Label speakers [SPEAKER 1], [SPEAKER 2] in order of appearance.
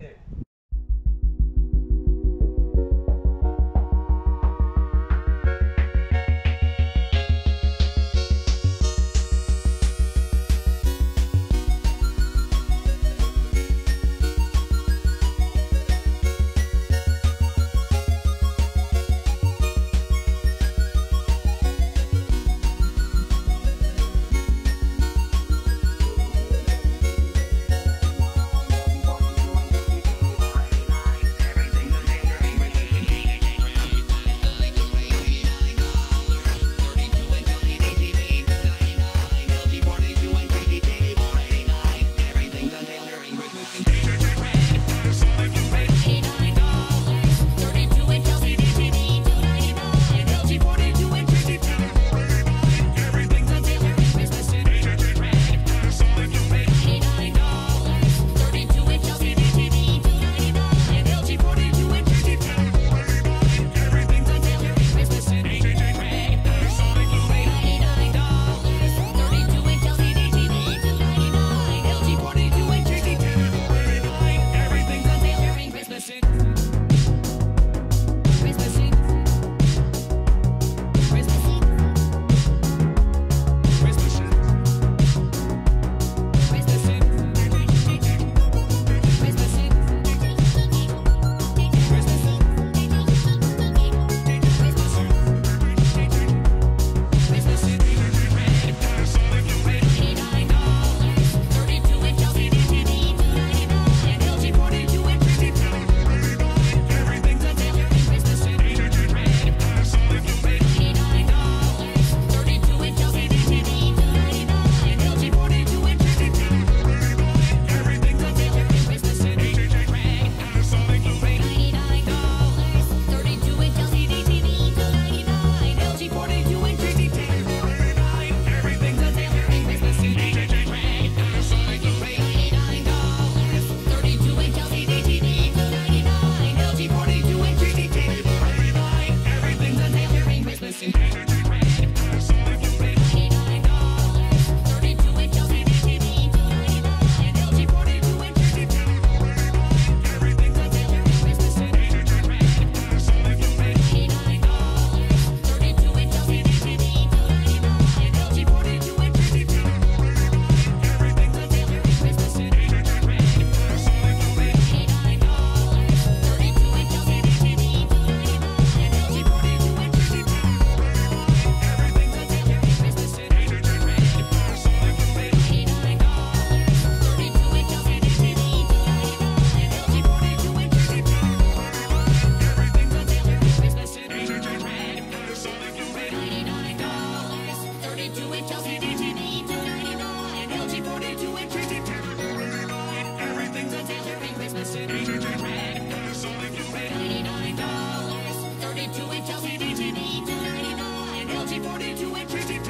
[SPEAKER 1] Evet. According to a